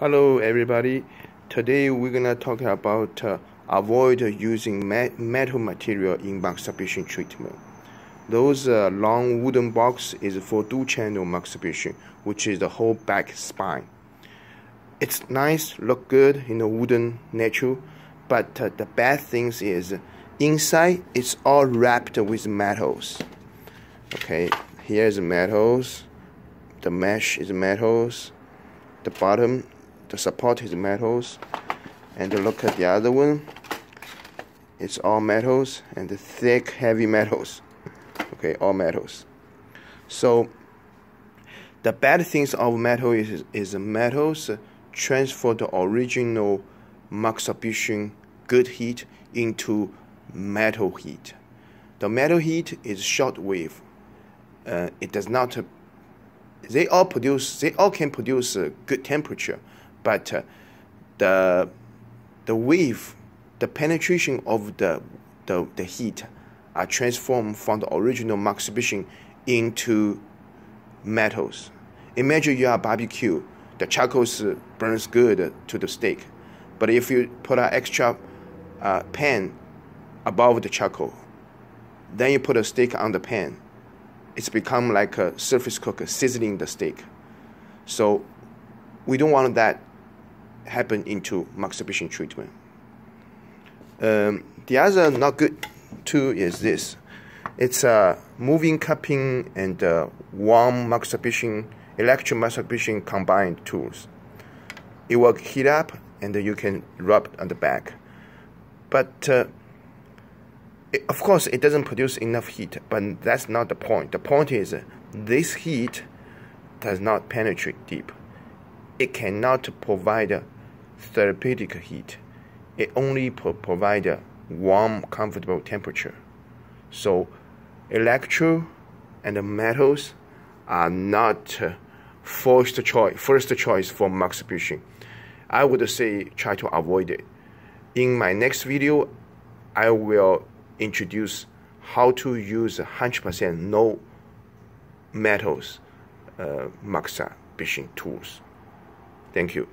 Hello everybody. Today we're gonna talk about uh, avoid using metal material in moxibustion treatment. Those uh, long wooden box is for dual channel moxibustion, which is the whole back spine. It's nice, look good in the wooden natural, but uh, the bad things is inside it's all wrapped with metals. Okay, here's metals. The mesh is metals. The bottom the support is metals and look at the other one. It's all metals and the thick heavy metals. Okay all metals. So the bad things of metal is is metals transfer the original moxibustion good heat into metal heat. The metal heat is short wave. Uh, it does not they all produce they all can produce a good temperature but uh, the the wave, the penetration of the the, the heat are transformed from the original moxibustion into metals. Imagine you are barbecue, the charcoal burns good to the steak, but if you put an extra uh, pan above the charcoal, then you put a steak on the pan, it's become like a surface cooker seasoning the steak. So we don't want that happen into moxibustion treatment. Um, the other not good tool is this. It's a moving cupping and uh, warm moxibustion, electro moxibustion combined tools. It will heat up and you can rub on the back. But uh, it, of course, it doesn't produce enough heat, but that's not the point. The point is uh, this heat does not penetrate deep. It cannot provide therapeutic heat. It only pro provide a warm, comfortable temperature. So, electro and metals are not uh, first choice, first choice for moxibustion. I would say try to avoid it. In my next video, I will introduce how to use 100% no metals uh, moxibustion tools. Thank you.